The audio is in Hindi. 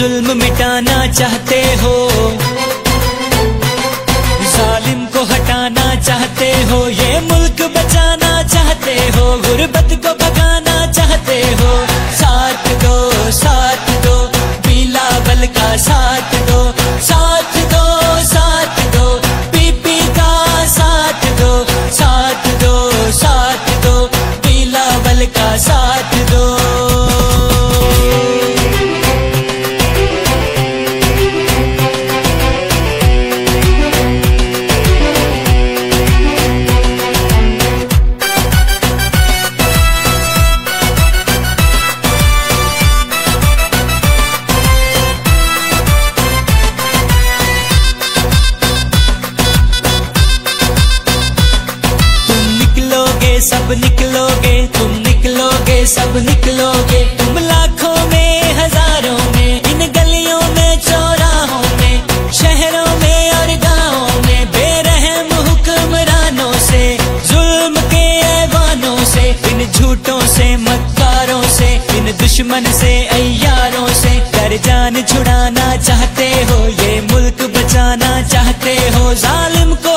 बनाना चाहते हो। जालिम को हटाना चाहते हो। ये मुल्क बचाना चाहते हो। गुर्बत को भगाना चाहते हो। साथ दो साथ दो बिलावल का साथ दो। सब निकलोगे, तुम निकलोगे, सब निकलोगे। तुम लाखों में, हज़ारों में, इन गलियों में, चौराहों में, शहरों में और गाँवों में, बेरहम हुक्मरानों से, जुल्म के ऐवानों से इन झूठों से मक्कारों से इन दुश्मन से अयारों से। कर जान छुड़ाना चाहते हो, ये मुल्क बचाना चाहते हो। जालिम को